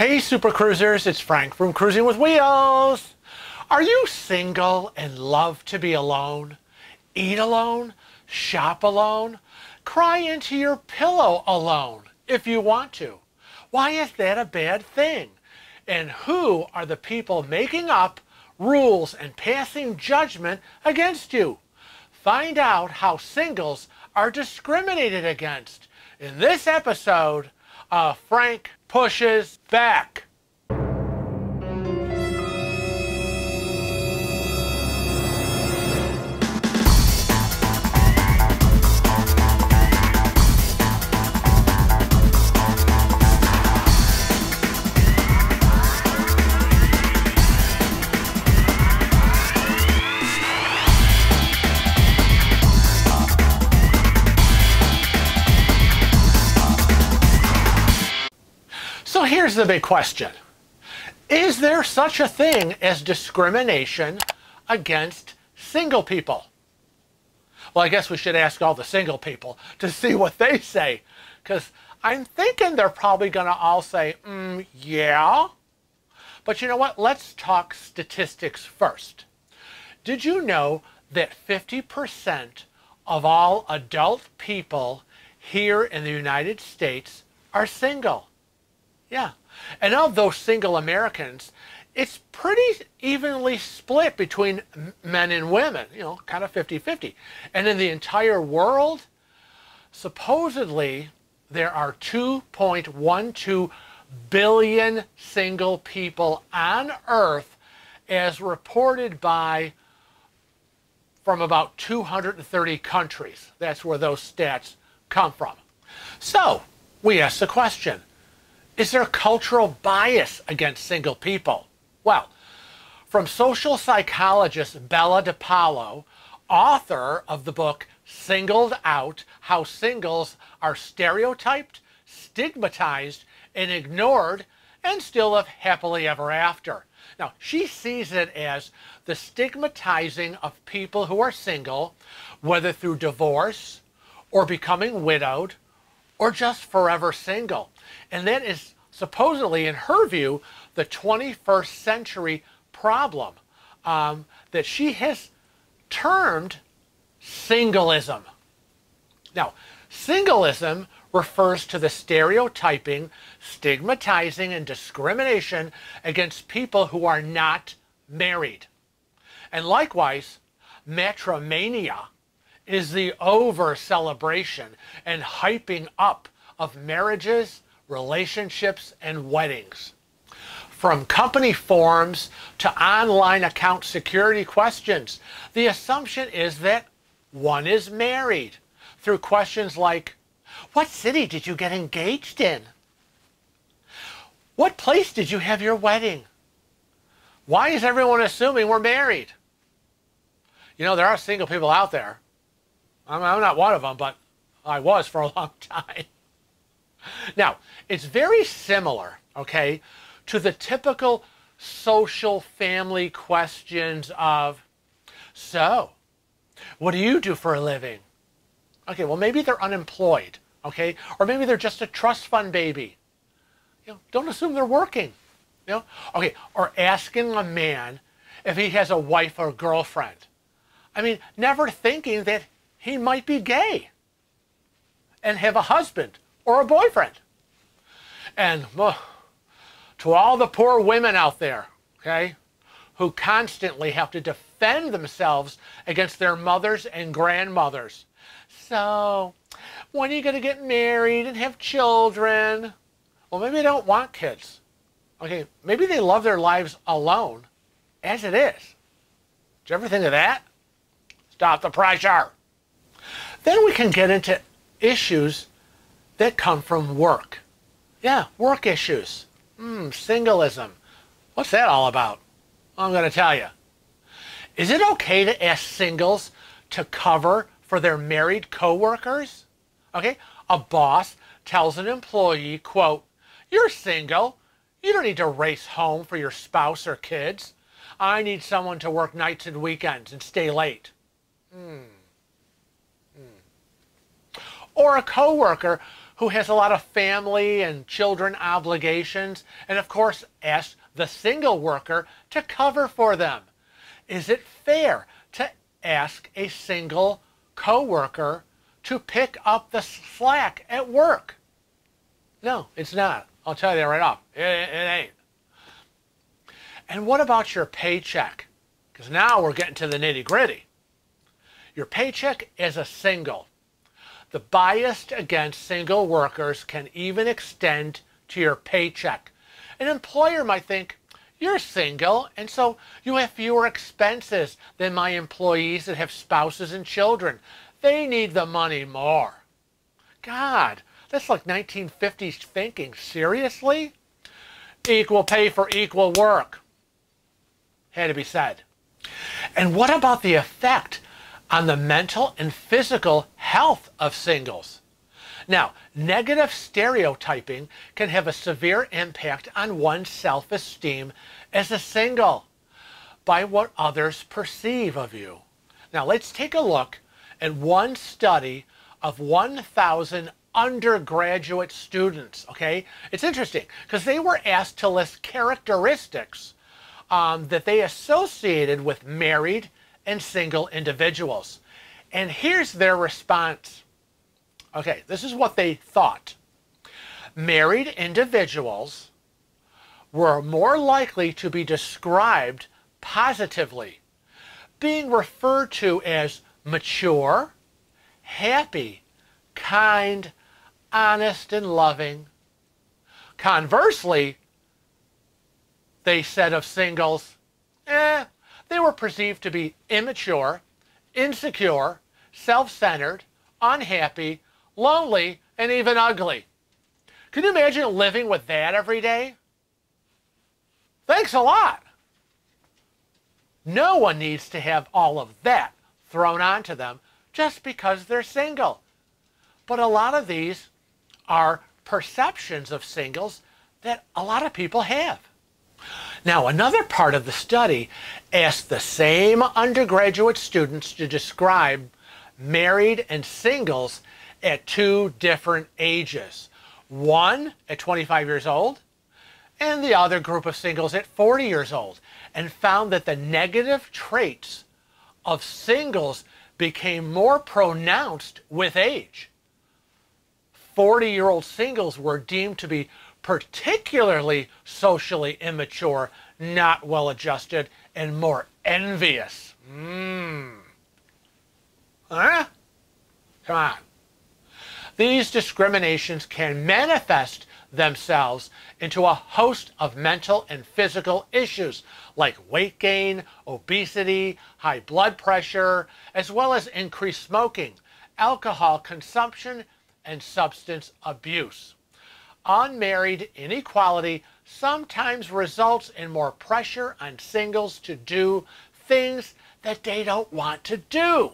Hey, Super Cruisers, it's Frank from Cruising with Wheels. Are you single and love to be alone? Eat alone? Shop alone? Cry into your pillow alone if you want to. Why is that a bad thing? And who are the people making up rules and passing judgment against you? Find out how singles are discriminated against in this episode of Frank Pushes Back. Here's the big question. Is there such a thing as discrimination against single people? Well, I guess we should ask all the single people to see what they say. Because I'm thinking they're probably going to all say, mm, yeah. But you know what? Let's talk statistics first. Did you know that 50% of all adult people here in the United States are single? Yeah. And of those single Americans, it's pretty evenly split between men and women, you know, kind of 50 50. And in the entire world, supposedly there are 2.12 billion single people on Earth, as reported by from about 230 countries. That's where those stats come from. So, we ask the question is there a cultural bias against single people? Well, from social psychologist Bella DePaulo, author of the book Singled Out How Singles Are Stereotyped, Stigmatized, and Ignored, and Still Live Happily Ever After. Now, she sees it as the stigmatizing of people who are single, whether through divorce or becoming widowed or just forever single. And that is supposedly, in her view, the 21st century problem um, that she has termed singleism. Now, singleism refers to the stereotyping, stigmatizing, and discrimination against people who are not married. And likewise, matrimania is the over celebration and hyping up of marriages, relationships, and weddings. From company forms to online account security questions, the assumption is that one is married through questions like, what city did you get engaged in? What place did you have your wedding? Why is everyone assuming we're married? You know, there are single people out there. I'm, not one of them, but I was for a long time. Now, it's very similar, okay, to the typical social family questions of, so, what do you do for a living? Okay, well, maybe they're unemployed, okay, or maybe they're just a trust fund baby. You know, don't assume they're working. You know, okay, or asking a man if he has a wife or girlfriend. I mean, never thinking that he might be gay and have a husband or a boyfriend. And uh, to all the poor women out there, okay, who constantly have to defend themselves against their mothers and grandmothers. So, when are you going to get married and have children? Well, maybe they don't want kids. Okay, maybe they love their lives alone as it is. Did you ever think of that? Stop the pressure. Then we can get into issues that come from work. Yeah, work issues. Hmm, singleism. What's that all about? I'm going to tell you. Is it okay to ask singles to cover for their married coworkers? Okay, a boss tells an employee, quote, you're single. You don't need to race home for your spouse or kids. I need someone to work nights and weekends and stay late. Hmm. Or a coworker who has a lot of family and children obligations, and of course asks the single worker to cover for them. Is it fair to ask a single coworker to pick up the slack at work? No, it's not. I'll tell you that right off. It, it ain't. And what about your paycheck? Because now we're getting to the nitty gritty. Your paycheck is a single. The bias against single workers can even extend to your paycheck. An employer might think, you're single, and so you have fewer expenses than my employees that have spouses and children. They need the money more. God, that's like 1950s thinking. Seriously? Equal pay for equal work. Had to be said. And what about the effect on the mental and physical health of singles? Now, negative stereotyping can have a severe impact on one's self esteem as a single by what others perceive of you. Now, let's take a look at one study of 1,000 undergraduate students. Okay, it's interesting because they were asked to list characteristics um, that they associated with married and single individuals. And here's their response. Okay, this is what they thought. Married individuals were more likely to be described positively, being referred to as mature, happy, kind, honest, and loving. Conversely, they said of singles, eh, they were perceived to be immature, insecure, self-centered, unhappy, lonely, and even ugly. Can you imagine living with that every day? Thanks a lot. No one needs to have all of that thrown onto them just because they're single. But a lot of these are perceptions of singles that a lot of people have. Now, another part of the study asked the same undergraduate students to describe married and singles at two different ages. One at 25 years old, and the other group of singles at 40 years old, and found that the negative traits of singles became more pronounced with age. 40 year old singles were deemed to be particularly socially immature, not well adjusted, and more envious. Mmm. Huh? Come on. These discriminations can manifest themselves into a host of mental and physical issues like weight gain, obesity, high blood pressure, as well as increased smoking, alcohol consumption, and substance abuse unmarried inequality sometimes results in more pressure on singles to do things that they don't want to do.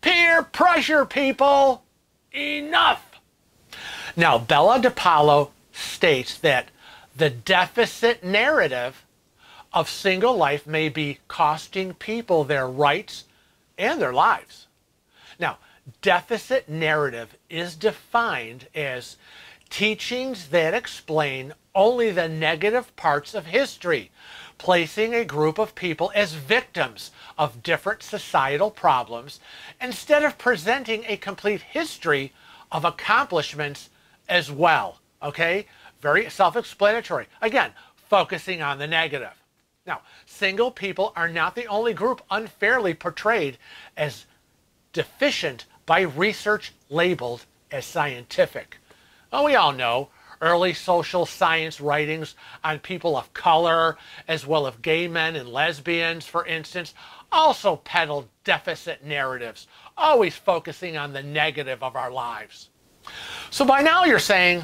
Peer pressure, people! Enough! Now, Bella DePaulo states that the deficit narrative of single life may be costing people their rights and their lives. Now, deficit narrative is defined as teachings that explain only the negative parts of history, placing a group of people as victims of different societal problems instead of presenting a complete history of accomplishments as well. Okay? Very self explanatory. Again, focusing on the negative. Now, single people are not the only group unfairly portrayed as deficient by research labeled as scientific. Well, we all know early social science writings on people of color, as well as gay men and lesbians, for instance, also peddled deficit narratives, always focusing on the negative of our lives. So by now you're saying,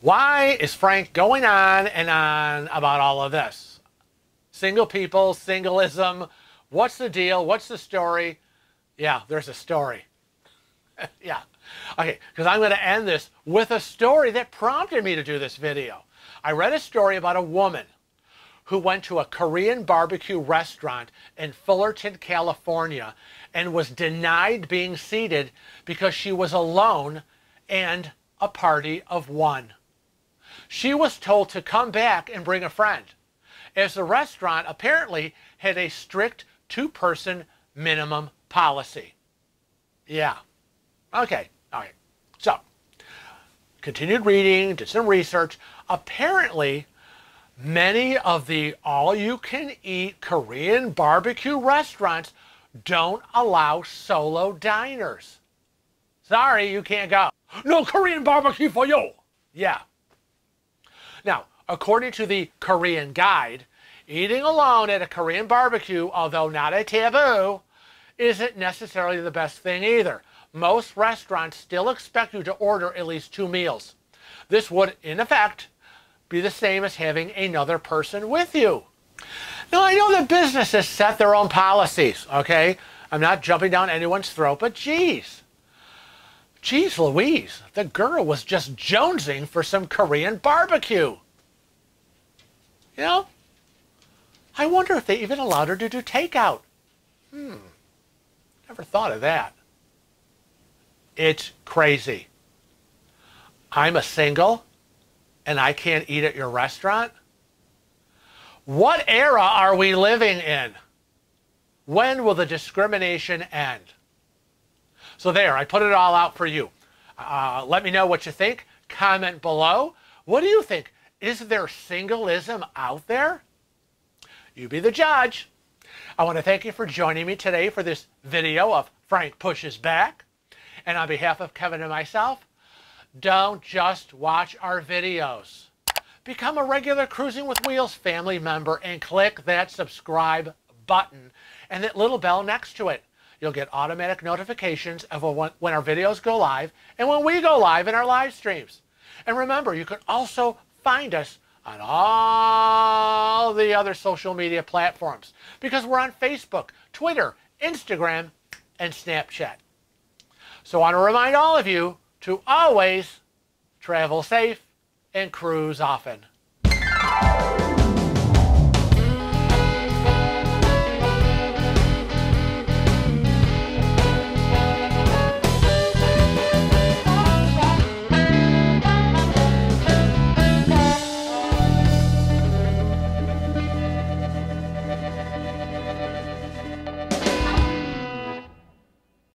why is Frank going on and on about all of this? Single people, singleism, what's the deal? What's the story? Yeah, there's a story. yeah. Okay, because I'm going to end this with a story that prompted me to do this video. I read a story about a woman who went to a Korean barbecue restaurant in Fullerton, California, and was denied being seated because she was alone and a party of one. She was told to come back and bring a friend, as the restaurant apparently had a strict two person minimum policy. Yeah. Okay. All right. So, continued reading, did some research. Apparently, many of the all you can eat Korean barbecue restaurants don't allow solo diners. Sorry, you can't go. No Korean barbecue for you. Yeah. Now, according to the Korean Guide, eating alone at a Korean barbecue, although not a taboo, isn't necessarily the best thing either. Most restaurants still expect you to order at least two meals. This would, in effect, be the same as having another person with you. Now, I know that businesses set their own policies, okay? I'm not jumping down anyone's throat, but geez. Geez Louise, the girl was just jonesing for some Korean barbecue. You know? I wonder if they even allowed her to do takeout. Hmm. Never thought of that. It's crazy. I'm a single and I can't eat at your restaurant? What era are we living in? When will the discrimination end? So there, I put it all out for you. Uh, let me know what you think. Comment below. What do you think? Is there singleism out there? You be the judge. I want to thank you for joining me today for this video of Frank Pushes Back. And on behalf of Kevin and myself, don't just watch our videos. Become a regular Cruising with Wheels family member and click that subscribe button and that little bell next to it. You'll get automatic notifications of when our videos go live and when we go live in our live streams. And remember, you can also find us on all the other social media platforms because we're on Facebook, Twitter, Instagram, and Snapchat. So I want to remind all of you to always travel safe and cruise often.